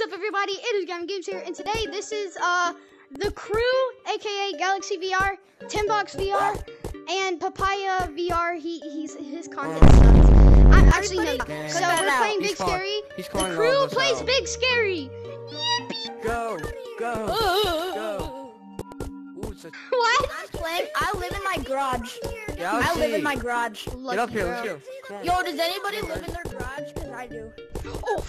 is up, everybody? It is Gavin Games here, and today this is uh the crew, aka Galaxy VR, Tinbox VR, and Papaya VR. He he's his content sucks. I'm actually no. So we're out. playing He's Big calling- Scary. he's The crew plays out. Big Scary. Go, go, go. Ooh, it's a What? I'm playing. I live in my garage. Galaxy. I live in my garage. Get Lucky up here, let's go. Yo, does anybody live in their garage? Cause I do. Oh,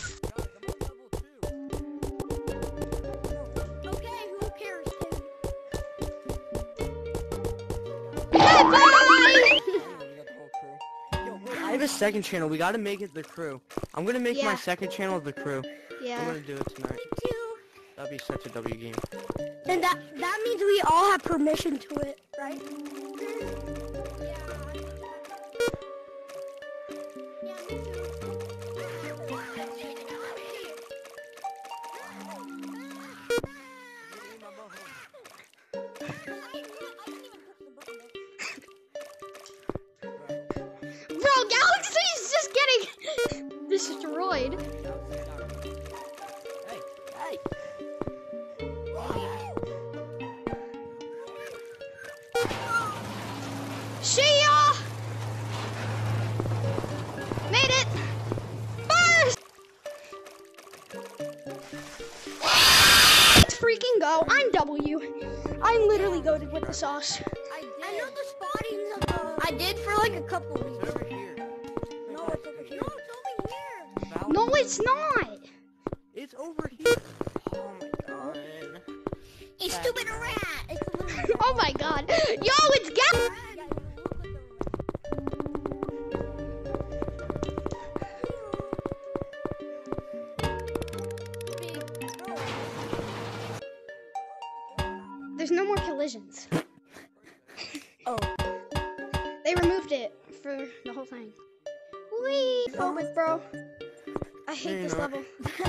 second channel. We gotta make it the crew. I'm gonna make my second channel the crew. Yeah. I'm yeah. gonna do it tonight. That'd be such a W game. And that that means we all have permission to it, right? Bro, I'm literally goaded with the sauce. I, I know the spottings of the. I did for like a couple It's weeks. over here. No, it's over here. No, it's over here. No, it's not. It's over here. Oh my god. You stupid rat! It's a little Oh my god. Yo, it's Gal. Wee! Moment, bro. I hate this not- level.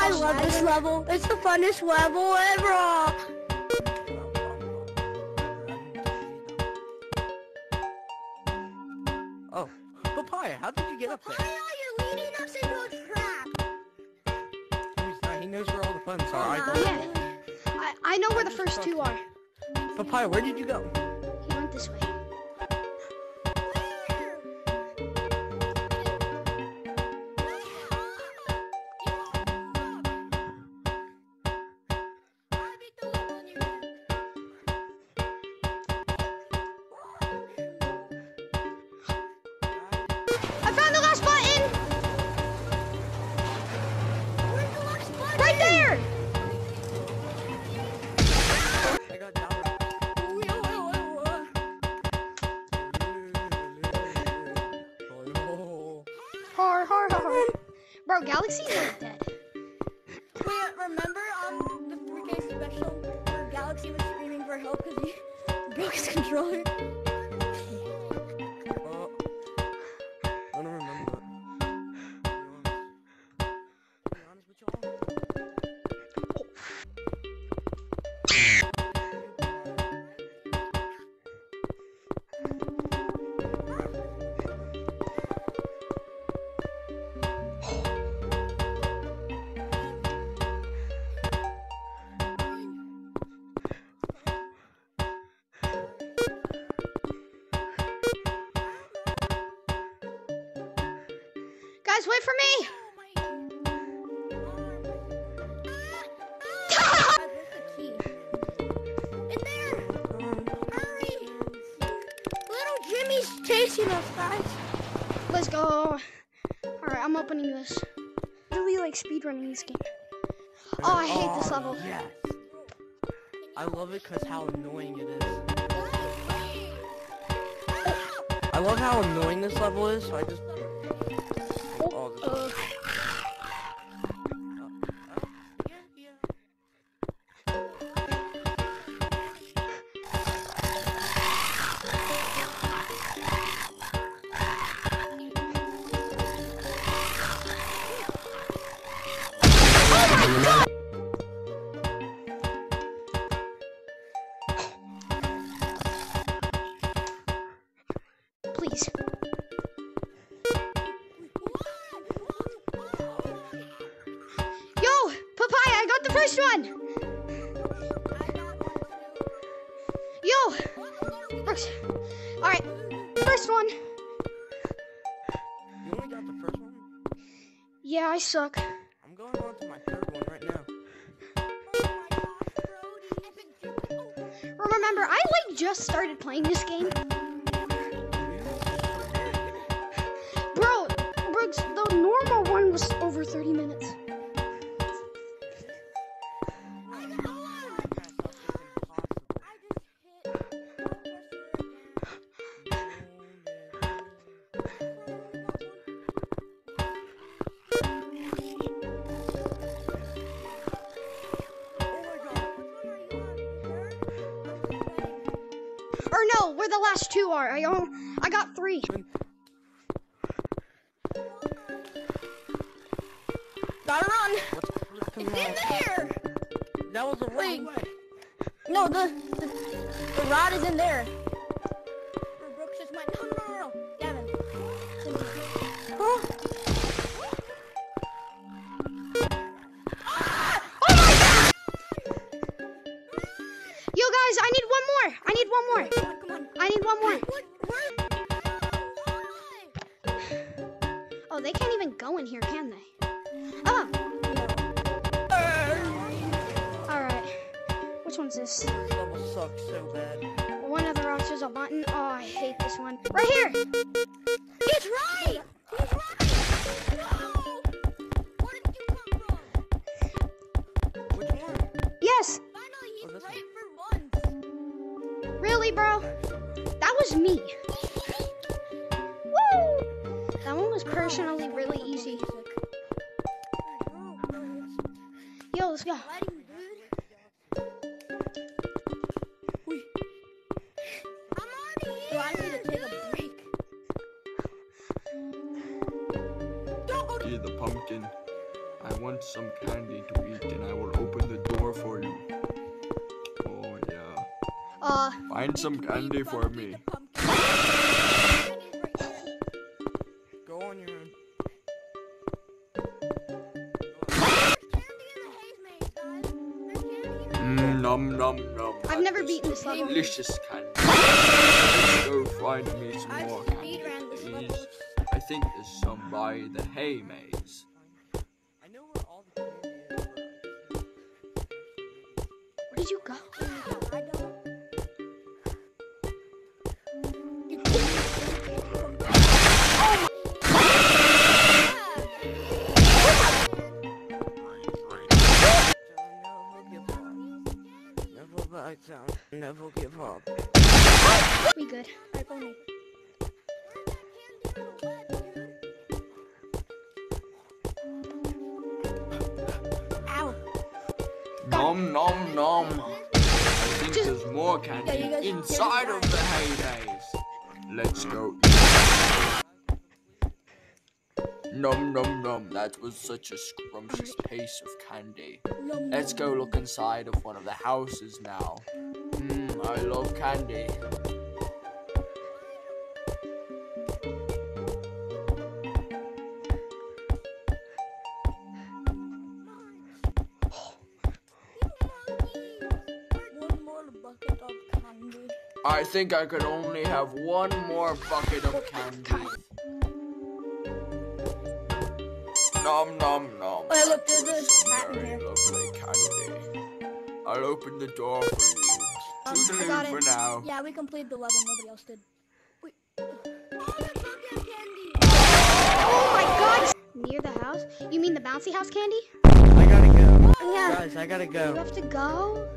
I love this level. It's the funnest level ever. Oh, papaya. How did you get up there? you're leading us into a trap. Not- He knows where all the fun's are. I. Yeah. I, I know where the first two are. Papaya, where did you go? Bro, Galaxy is dead. Wait, remember on the 3K special where Galaxy was screaming for help because he broke his controller? Guys, wait for me! In there! Hurry! Little Jimmy's chasing us, guys. Let's go. Alright, I'm opening this. Really like speedrunning this game. Oh, I hate this Oh, level. Yes. I love it because how annoying it is. Oh. I love how annoying this level is, so I just... First one. Yo, Brooks. All right, first one. You only got the first one? Yeah, I suck. I'm going on to my third one right now. Remember, I like just started playing this game. Bro, Brooks, the normal one was over 30 minutes. The last two are. I own, I got three. Gotta run. What's It's in there. That was the Wait. wrong way. No, the, the the rod is in there. Or Brooks just went. No, no, no, no. Gavin. It's in there. Yo, guys, I need one more. I need one more. I need one more. Come on, come on. I need one more. What? Oh, they can't even go in here, can they? Oh, all right. Which one's this? This level sucks so bad. One of the rocks is a button. Oh, I hate this one. Right here. He's right. He's right. No. Where did you come from? Which one? Yes. Finally, he's Oh, this right for once. Really, bro? That was me. Woo! That one was personally really easy. Yo, let's go. Lighting, dude. Wait. I'm already here. I need to take a break. Don't Dear the pumpkin, I want some candy to eat and I will open the door for you. Yeah. Uh, Find some candy for me. Go on your own. Mmm, nom nom nom. I've that never beaten this level. Delicious candy. Let's go find me some I more just candy, speedran this level. please. I think there's some by the hay maze. I know where all the candy is, but where did you go? I never back down. Never give up. We good. Ow. Nom nom nom. I think Just- there's more candy you guys- inside of the hay maze. Let's go. Nom nom nom. That was such a scrumptious piece of candy. Let's go look inside of one of the houses now. Mmm, I love candy. I think I could only have one more bucket of candy. Nom nom nom. Oh, look, there's a was some in very here. lovely candy. I'll open the door for you. Um, Toodaloo got for it. now. Yeah, we completed the level. Nobody else did. Wait. Oh, there's bucket candy. Oh my god! Near the house? You mean the bouncy house candy? I gotta go. Yeah. Guys, I gotta go. You have to go?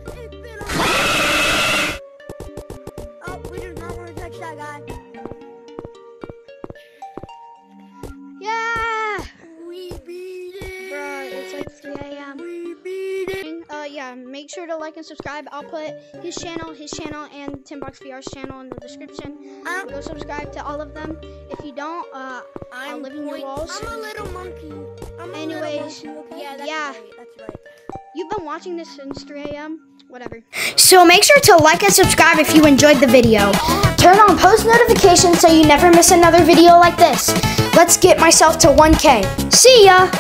To like and subscribe. I'll put his channel, his channel, and Tinbox VR's channel in the description. I'm, Go subscribe to all of them. If you don't, uh, I'll I'm live in your point- walls. I'm a little monkey. I'm a Anyways, little monkey, okay? Yeah, that's yeah. right. That's right. you've been watching this since 3 a.m. Whatever. So make sure to like and subscribe if you enjoyed the video. Turn on post notifications so you never miss another video like this. Let's get myself to 1K. See ya!